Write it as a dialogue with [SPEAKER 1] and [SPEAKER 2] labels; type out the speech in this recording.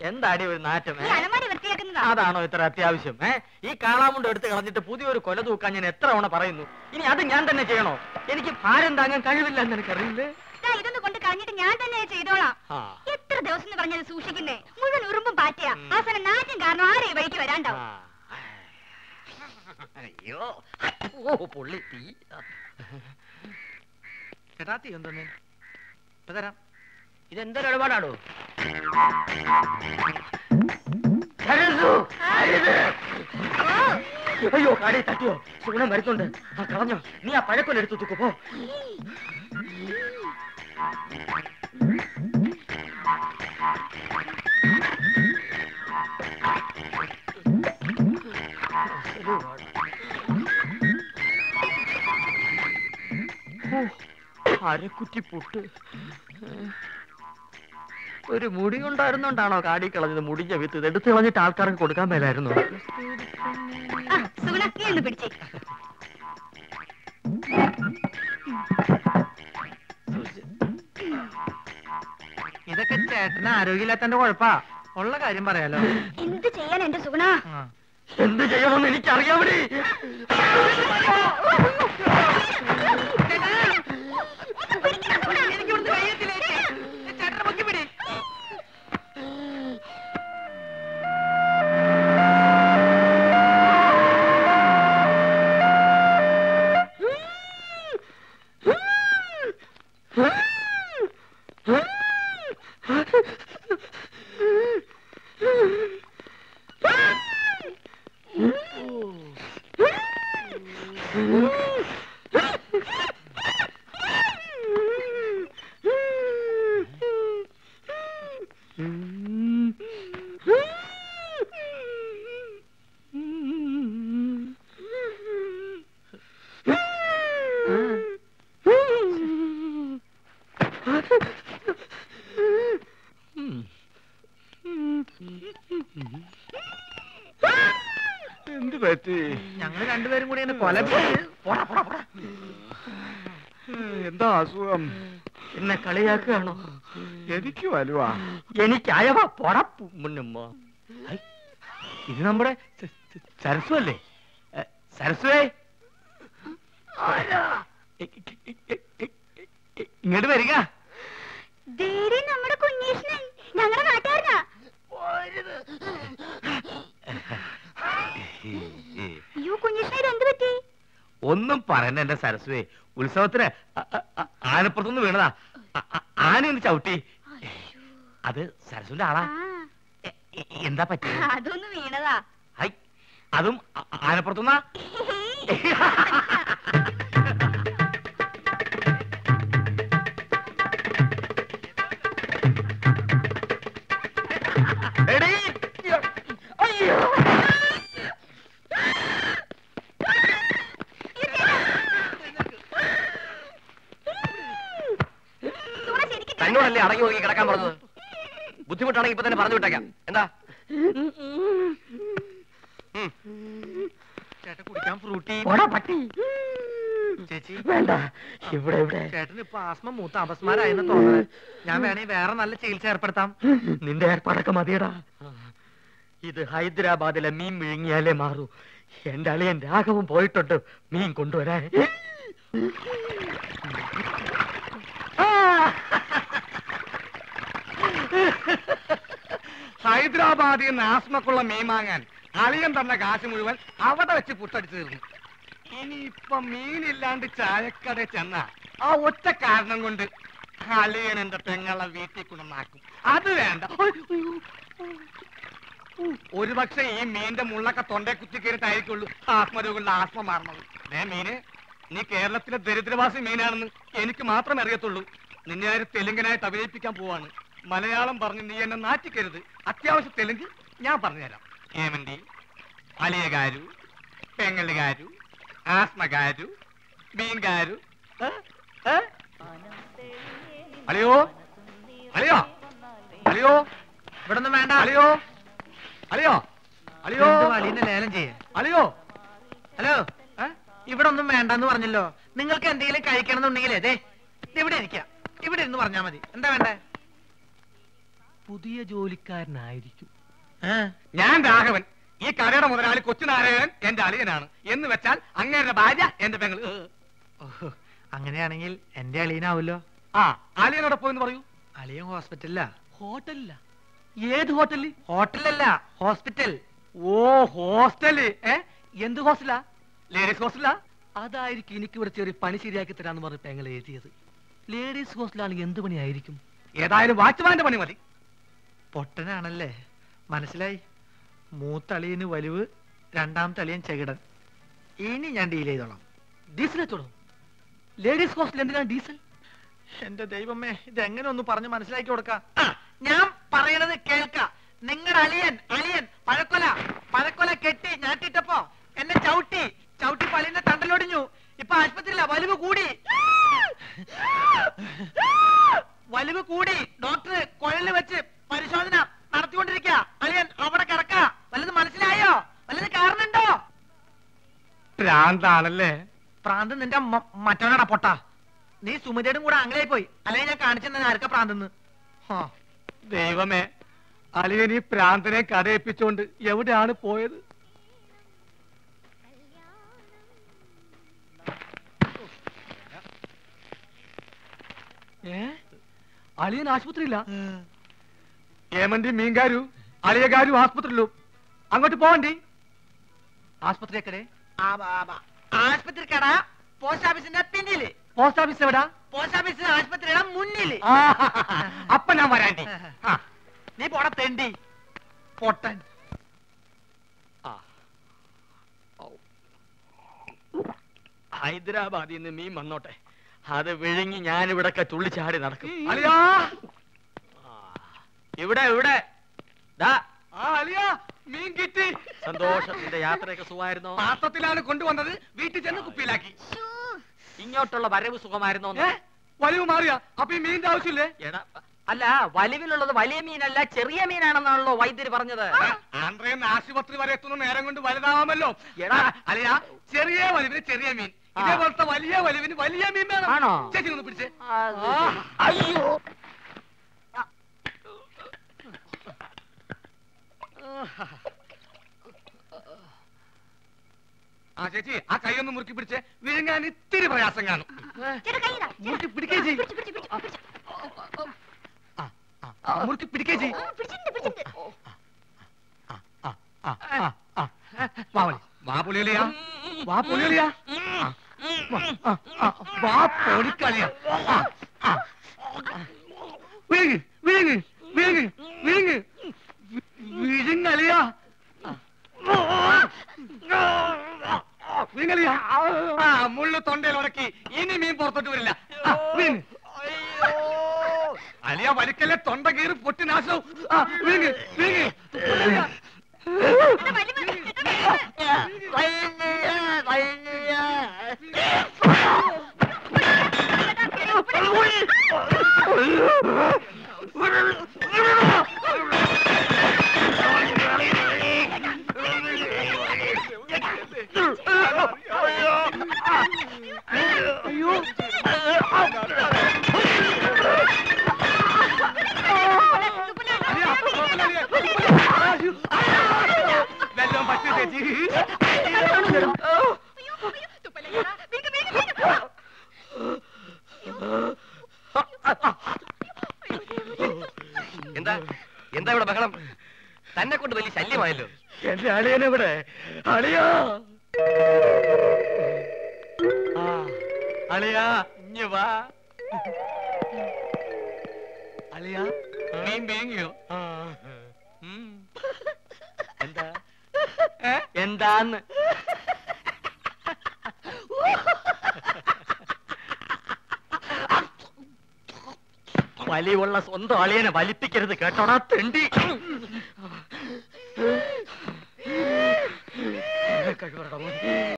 [SPEAKER 1] എന്താടി ഒരു നാറ്റം അതാണോ ഇത്ര അത്യാവശ്യം ഏ? ഈ കാളാമുണ്ട് എടുത്ത് കളഞ്ഞിട്ട് പുതിയൊരു കൊല തൂക്കാൻ ഞാൻ എത്ര തവണ പറയുന്നു. ഇനി അത് ഞാൻ തന്നെ ചെയ്യണോ? എനിക്ക് ഭാരം താങ്ങാൻ കഴിവില്ല എന്ന് എനിക്കറിയില്ലേ?
[SPEAKER 2] ഇതൊന്ന് കൊണ്ട് കളഞ്ഞിട്ട് ഞാൻ തന്നെ ചെയ്തോളാം. എത്ര ദിവസം എന്ന് പറഞ്ഞത് സൂക്ഷിക്കുന്നേ. മുഴുവൻ ഉറുമ്പും പാറ്റിയ.
[SPEAKER 1] ഉം.
[SPEAKER 2] അവസാനം നാറ്റും കാരണം വഴിക്ക് വരാണ്ടാവും?
[SPEAKER 1] അയ്യോ ഓ പുള്ളി തീ.
[SPEAKER 3] ചേട്ടാ തീ എന്തോന്ന്? ഇപ്പൊ തരാം.
[SPEAKER 1] ഇതെന്തൊരു ഇടപാടാണോ കരുതു, കരുത്. അയ്യോ കാടി തട്ടിയോ സുഗുണം വരുന്നുണ്ട് ആ കളഞ്ഞോ നീ ആ പഴക്കൊല്ല എടുത്തു തൂക്കു പോ ഓ, അരക്കുറ്റി പുട്ട് ഒരു മുടി ഉണ്ടായിരുന്നോണ്ടാണോ കാടി കളഞ്ഞത്? മുടിഞ്ഞ വിത്ത് എടുത്തു കളഞ്ഞിട്ട് ആൾക്കാർക്ക് കൊടുക്കാൻ മേലായിരുന്നു.
[SPEAKER 3] ഇതൊക്കെ ചേട്ടന് ആരോഗ്യമില്ലാത്തന്റെ കുഴപ്പാ. ഉള്ള കാര്യം പറയാലോ.
[SPEAKER 2] എന്ത് ചെയ്യാൻ എന്റെ സുഗുണ?
[SPEAKER 1] എന്ത് ചെയ്യണമെന്ന് എനിക്കറിയാമടി. പറ്റി.
[SPEAKER 3] ഞങ്ങൾ രണ്ടുപേരും കൂടി കൊല
[SPEAKER 4] എന്താ അസുഖം?
[SPEAKER 1] എന്നെ കളിയാക്കുകയാണോ?
[SPEAKER 4] എനിക്ക് വലുവാ
[SPEAKER 1] എനിക്കായവാ പോടാ മുന്നുമ്മ ഇത് നമ്മുടെ സരസ്വ? അല്ലേ സരസുവേ ഇങ്ങോട്ട് വരിക.
[SPEAKER 2] ദേടി നമ്മുടെ കുഞ്ഞീഷ്ണൻ. ഞങ്ങളുടെ നാട്ടുകാരനാ അയ്യോ കുഞ്ഞീഷ്ണ ഇത് എന്ത് പറ്റി
[SPEAKER 1] ഒന്നും പറയണ്ട എന്റെ സരസ്വേ ഉത്സവത്തിന് ആനപ്പുറത്തൊന്നും ആനപ്പുറത്തുനിന്ന് വീണതാ. ആനയൊന്ന് അ- ആന ഒന്ന് ചവിട്ടി. അത് സരസ്വന്റെ ആളാ. എന്താ പറ്റി
[SPEAKER 2] അതൊന്നും വീണതാ.
[SPEAKER 1] ഹൈ അതും ആനപ്പുറത്തുനിന്നാ എടീ! അയ്യോ!
[SPEAKER 2] സുഗുണ
[SPEAKER 1] തന്നോടല്ലേ അടങ്ങി ഒതുങ്ങി കിടക്കാൻ പറഞ്ഞത്? ബുദ്ധിമുട്ടാണെങ്കിൽ ഇപ്പൊ തന്നെ പറഞ്ഞു വിട്ടേക്കാം. എന്താ?
[SPEAKER 3] ചേട്ടൻ കുടിക്കാൻ ഫ്രൂട്ടി.
[SPEAKER 1] പട്ടി.
[SPEAKER 3] ചേച്ചി.
[SPEAKER 1] വേണ്ട. ഇവിടെ ഇവിടെ.
[SPEAKER 3] ചേട്ടന് ഇപ്പൊ ആസ്മ മൂത്ത അപസ്മാരായെന്ന് തോന്നുന്നത് ഞാൻ വേണേ വേറെ നല്ല ചികിത്സ ഏർപ്പെടുത്താം.
[SPEAKER 1] നിന്റെ ഏർപ്പാടൊക്കെ മതിയടാ. ഇത് ഹൈദരാബാദിലെ മീൻ വിഴുങ്ങിയാലേ മാറൂ. എന്റെ അളിയൻ രാഘവും പോയിട്ടുണ്ട്. മീൻ കൊണ്ടുവരാൻ.
[SPEAKER 4] നിന്ന് ആസ്മക്കുള്ള മീൻ വാങ്ങാൻ അളിയൻ തന്ന കാശ് മുഴുവൻ അവിടെ വെച്ച് പുട്ടടിച്ചു തീർന്നു ഇനിയിപ്പൊ മീനില്ലാണ്ട് ചായക്കട ചെന്ന ആ ഒറ്റ കാരണം കൊണ്ട് അളിയൻ എന്റെ പെങ്ങളെ വീട്ടിൽ കൊണ്ടുവന്നാക്കും. അത് വേണ്ട. ഒരു പക്ഷെ ഈ മീന്റെ മുള്ളൊക്കെ തൊണ്ടേ കുത്തി കയറിട്ടായിരിക്കുള്ളൂ ആത്മരോഗങ്ങളുടെ ആത്മ മാറുന്നത്. ഏ മീന് നീ കേരളത്തിലെ ദരിദ്രവാസി മീനാണെന്ന് എനിക്ക് മാത്രമേ അറിയത്തുള്ളൂ. നിന്നെ ആര് തെലുങ്കനായിട്ട് അഭിനയിപ്പിക്കാൻ പോവാണ്. മലയാളം പറഞ്ഞ് നീ എന്നെ നാറ്റിക്കരുത്. അത്യാവശ്യം തെലുങ്ക് ഞാൻ പറഞ്ഞുതരാം. ഏമന്തി അലിയകാരു പെങ്ങലുകാരു ആസ്മകാരു മീൻകാരു അലയോ അലയോ അളിയോ? അളിയോ? അളിയോ?
[SPEAKER 3] ഇവിടെ ഒന്നും വേണ്ട.
[SPEAKER 4] അളിയോ? അളിയോ? അളിയോ?
[SPEAKER 3] അലീന്റെ ലേലം ചെയ്യ
[SPEAKER 4] അളിയോ?
[SPEAKER 3] ഹലോ? ഇവിടെ ഒന്നും വേണ്ടെന്ന് പറഞ്ഞല്ലോ. നിങ്ങൾക്ക് എന്തെങ്കിലും കഴിക്കണം എന്നുണ്ടെങ്കിൽ അതെ ഇവിടെ ഇരിക്കാം. ഇവിടെ ഇരുന്ന് പറഞ്ഞാ മതി. എന്താ വേണ്ടേ? പുതിയ ജോലിക്കാരനായിരിക്കും.
[SPEAKER 4] ഞാൻ രാഘവൻ. ഈ കടയുടെ മുതലാളി കൊച്ചുനാരായണൻ എന്റെ അളിയനാണ്. എന്ന് വെച്ചാൽ അങ്ങേരുടെ ഭാര്യ എന്റെ പെങ്ങൾ
[SPEAKER 3] അങ്ങനെയാണെങ്കിൽ എന്റെ അളിയനാവല്ലോ
[SPEAKER 4] ആ അളിയനോടൊപ്പം എന്ന് പറയൂ?
[SPEAKER 3] അളിയൻ ഹോസ്പിറ്റലിലാ.
[SPEAKER 1] ഹോട്ടലില്ല ഏത് ഹോട്ടലിൽ
[SPEAKER 3] ഹോട്ടലല്ല ഹോസ്പിറ്റൽ.
[SPEAKER 1] ഓ ഹോസ്റ്റൽ. എന്ത് ഹോസ്റ്റലാ? ലേഡീസ് ഹോസ്റ്റലാ?
[SPEAKER 3] അതായിരിക്കും എനിക്ക് ഇവിടെ ചെറിയ പണി ശരിയാക്കി തരാന്ന് പറഞ്ഞ് പെങ്ങൾ എഴുതിയത്. ലേഡീസ് ഹോസ്റ്റലാണ് എന്ത് പണിയായിരിക്കും?
[SPEAKER 4] ഏതായാലും വാച്ച്മാന്റെ പണി മതി.
[SPEAKER 3] പൊട്ടനാണല്ലേ? മനസ്സിലായി? മൂത്തളിയന് വലിവ് രണ്ടാമത്തെ അളിയൻ ചെകിടൻ. ഇനി ഞാൻ ഡീൽ ചെയ്തോളാം.
[SPEAKER 1] ഡീസൽ എത്തോളൂ ലേഡീസ് ഹോസ്റ്റൽ എന്തിനാണ് ഡീസൽ
[SPEAKER 3] എന്റെ ദൈവമേ ഇത് എങ്ങനെ ഒന്ന് പറഞ്ഞ് മനസ്സിലാക്കി കൊടുക്ക? ഞാൻ പറയണത് കേൾക്ക. നിങ്ങളുടെ അളിയൻ അളിയൻ പഴക്കൊല പഴക്കൊല കെട്ടി ഞാട്ടിട്ടപ്പോ എന്നെ ചവിട്ടി ചവിട്ടി പളിന്റെ തണ്ടലൊടിഞ്ഞു. ഇപ്പൊ ആശുപത്രിയില വലിവ് കൂടി. വലിവ് കൂടി ഡോക്ടർ കുഴലിൽ വെച്ച് പരിശോധന നടത്തിക്കൊണ്ടിരിക്കുക അളിയൻ അവിടെ കിടക്ക വല്ലത് മനസ്സിലായോ വല്ലത് കാരണുണ്ടോ
[SPEAKER 4] ഭ്രാന്താണല്ലേ?
[SPEAKER 3] പ്രാന്ത് നിന്റെ മറ്റവനാടാ പൊട്ട. നീ സുമിതയുടെ കൂടെ അങ്ങനെയായി പോയി അല്ലെങ്കിൽ ഞാൻ കാണിച്ചു ആർക്ക പ്രാന്തെന്ന്
[SPEAKER 4] ദൈവമേ. അലിയൻ ഈ പ്രാന്തനെ കഥയിപ്പിച്ചുകൊണ്ട് എവിടെയാണ് പോയത്?
[SPEAKER 1] ഏ? അളിയൻ ആശുപത്രിയില്ല?
[SPEAKER 4] ഏമന്റെ മീൻകാരു അളിയകാരു ആസ്പത്രിയിലും അങ്ങോട്ട് പോവണ്ടി.
[SPEAKER 1] ആശുപത്രി എക്കടെ
[SPEAKER 3] ആശുപത്രി കട പോസ്റ്റ് ഓഫീസിന്റെ പിന്നിൽ.
[SPEAKER 1] പോസ്റ്റ് ഓഫീസ് എവിടാ?
[SPEAKER 3] പോസ്റ്റ് ഓഫീസ് ആശുപത്രിയുടെ
[SPEAKER 4] മുന്നിൽ. അപ്പൊ ഞാൻ വരാണ്ടി.
[SPEAKER 3] ആ, നീ പോട തെണ്ടി. പൊട്ടൻ
[SPEAKER 1] ഹൈദരാബാദിൽ നിന്ന് മീൻ വന്നോട്ടെ. അത് വിഴുങ്ങി ഞാൻ ഇവിടെ തുള്ളിച്ചാടി നടക്കും. ഇവിടെ ഇവിടെ. ദാ.
[SPEAKER 4] ആ അളിയാ മീൻ കിട്ടി.
[SPEAKER 1] സന്തോഷത്തിന്റെ യാത്രയൊക്കെ സുഖമായിരുന്നോ?
[SPEAKER 4] പാത്രത്തിലാണ് കൊണ്ടുവന്നത്. വീട്ടിൽ ചെന്ന് കുപ്പിയിലാക്കി.
[SPEAKER 1] ഇങ്ങോട്ടുള്ള വരവ് സുഖമായിരുന്നോ
[SPEAKER 4] വലിവ് മാറിയ. അപ്പൊ ഈ മീനിന്റെ ആവശ്യമില്ലേ?
[SPEAKER 1] എടാ അല്ല വലിവിലുള്ളത് വലിയ മീനല്ല ചെറിയ മീനാണെന്നാണല്ലോ വൈദ്യര് പറഞ്ഞത്.
[SPEAKER 4] ആന്ധ്രയിൽ ആശുപത്രി വരെ എത്തുന്ന നേരം കൊണ്ട് വലുതാവാമല്ലോ.
[SPEAKER 1] എടാ.
[SPEAKER 4] അല്ല ചെറിയ വലിവിന് ചെറിയ മീൻ. ഇതേപോലത്തെ വലിയ വലിവിന് വലിയ മീൻ വേണം.
[SPEAKER 1] ആണോ?
[SPEAKER 4] ചേച്ചി ഒന്ന് പിടിച്ചേ.
[SPEAKER 1] അയ്യോ.
[SPEAKER 4] ആ ചേച്ചി ആ കൈ ഒന്ന് മുറുക്കി പിടിച്ചേ വിഴുങ്ങാൻ ഇത്തിരി പ്രയാസം കാണും. മുറുക്കി പിടിക്കേ ചെയ്
[SPEAKER 2] പിടിച്ചു പിടിച്ചു പിടിച്ചു പിടിച്ചു.
[SPEAKER 4] മുറുക്കി പിടിക്കേ ചെയ്
[SPEAKER 2] ഓ, പിടിച്ചിട്ടുണ്ട് പിടിച്ചിട്ടുണ്ട്.
[SPEAKER 4] വാ പുലിയലിയാ വാ പുലിയലിയാ വാ, പൊളിക്കളിയാ വിഴുങ്ങ് വിഴുങ്ങ് വിഴുങ്ങലിയാ വിഴുങ്ങലിയാ ആ മുള്ളു തൊണ്ടയിൽ ഉടക്കി ഇനി മീൻ പുറത്തോട്ട് വരില്ല. അലിയ വലിക്കല്ലേ തൊണ്ട കീറി പൊട്ടി നാശവും ആ
[SPEAKER 5] ഇവിടെ ബഹളം. തന്നെ കൊണ്ട് വലിയ ശല്യമായല്ലോ.
[SPEAKER 1] എന്റെ അളിയനെവിടെ? അളിയാ! അളിയാ ഇഞ്ഞു വാ. അളിയാ
[SPEAKER 4] മീൻ വേങ്ങിയോ
[SPEAKER 1] എന്താ? എന്താന്ന്? വലിയുള്ള സ്വന്തം അളിയനെ വലിപ്പിക്കരുത് കേട്ടോടാ തെണ്ടി കഴിവറടാ മോനെ.